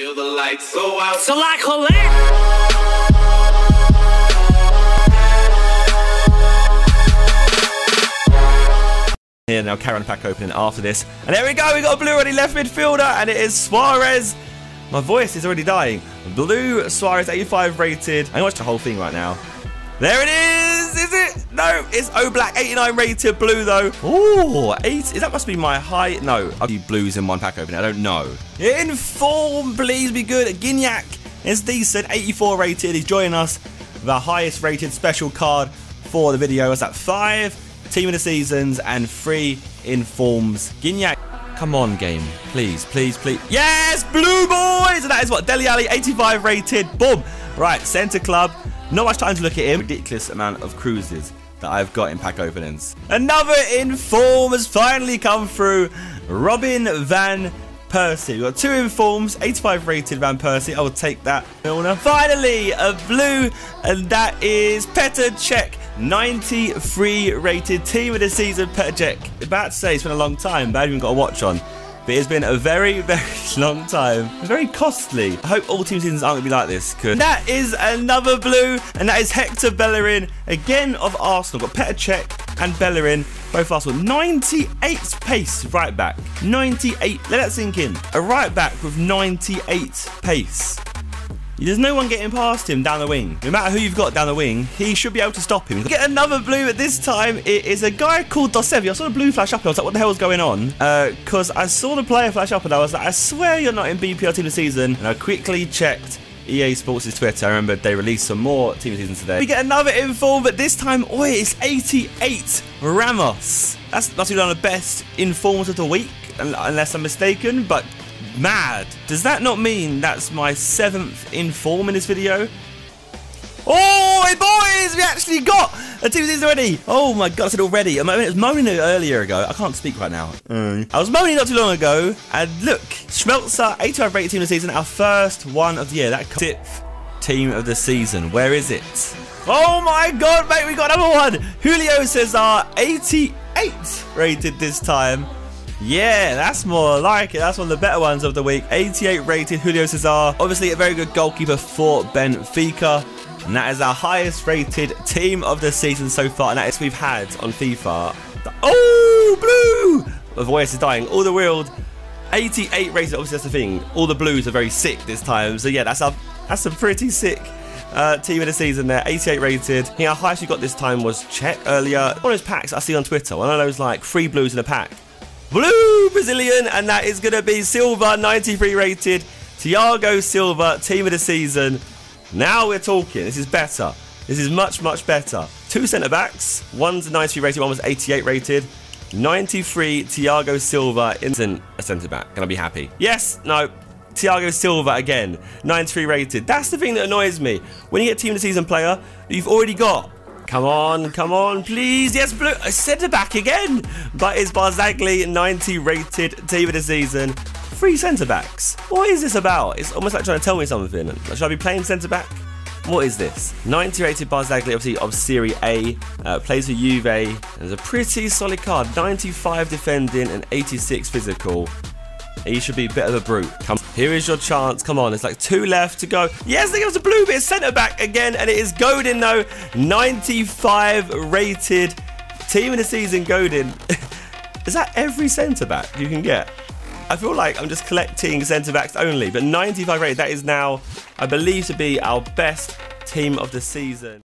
till the lights go out. So like collect. Here now, Karen pack opening after this. And there we go, we got a blue already left midfielder, and it is Suarez. My voice is already dying. Blue Suarez, 85 rated. I can watch the whole thing right now. There it is! Is it? No, it's Oblak, 89 rated blue though. Ooh, eight. Is that must be my high? No, I'll do blues in one pack opening. I don't know. In form, please be good. Gignac is decent, 84 rated. He's joining us. The highest rated special card for the video. Is that five? Team of the seasons and three informs. Gignac. Come on, game. Please, please, please. Yes, blue boys! And that is what? Dele Alli, 85 rated. Boom. Right, center club. Not much time to look at him. Ridiculous amount of cruises that I've got in pack openings. Another inform has finally come through. Robin Van Persie. We've got two informs, 85 rated Van Persie. I will take that. Milner. Finally, a blue, and that is Petr Cech. 93 rated team of the season, Petr Cech. About to say it's been a long time, but I haven't even got a watch on. But it's been a very, very long time. Very costly. I hope all team seasons aren't going to be like this. Cause that is another blue, and that is Hector Bellerin, again of Arsenal. Got Petr Cech and Bellerin, both Arsenal. 98 pace right back. 98. Let that sink in. A right back with 98 pace. There's no one getting past him down the wing. No matter who you've got down the wing, he should be able to stop him. Get another blue, but this time it is a guy called Dossevi. I saw the blue flash up and I was like, what the hell is going on? Because uh, I saw the player flash up and I was like, I swear you're not in BPL Team of the Season. And I quickly checked EA Sports' Twitter. I remember they released some more Team of the Season today. We get another inform, but this time, oi, it's 88 Ramos. That's be one of the best informs of the week, unless I'm mistaken, but mad. Does that not mean that's my seventh inform in this video? Oh, hey boys, we actually got a team season already. Oh my god, I said already. I was moaning earlier ago. I can't speak right now. Mm. I was moaning not too long ago, and look, Schmelzer, 85 rated team of the season, our first one of the year. That sixth team of the season. Where is it? Oh my god, mate, we got another one. Julio Cesar, 88 rated this time. Yeah, that's more like it. That's one of the better ones of the week. 88 rated Julio Cesar. Obviously, a very good goalkeeper for Benfica. And that is our highest rated team of the season so far. And that is we've had on FIFA. Oh, blue! My voice is dying. All the world. 88 rated. Obviously, that's the thing. All the blues are very sick this time. So yeah, that's a that's a pretty sick uh, team of the season there. 88 rated. I our highest we got this time was Cech earlier. One of those packs I see on Twitter. One of those like free blues in a pack. Blue Brazilian, and that is going to be Silva, 93 rated. Thiago Silva, team of the season. Now we're talking. This is better. This is much, much better. Two centre backs. One's 93 rated, one was 88 rated. 93 Thiago Silva isn't a centre back. Can I be happy? Yes, no. Thiago Silva again, 93 rated. That's the thing that annoys me. When you get team of the season player, you've already got Come on, come on, please. Yes, blue. Centre back again. But it's Barzagli, 90 rated team of the season. Three centre backs. What is this about? It's almost like trying to tell me something. Should I be playing centre back? What is this? 90 rated Barzagli, obviously of Serie A. Uh, plays for Juve. It's a pretty solid card. 95 defending and 86 physical. He should be a bit of a brute. Come, here is your chance. Come on, it's like two left to go. Yes, they give us a blue bit centre back again, and it is Godin though. 95 rated team of the season. Godin. is that every centre back you can get? I feel like I'm just collecting centre backs only, but 95 rated. That is now, I believe, to be our best team of the season.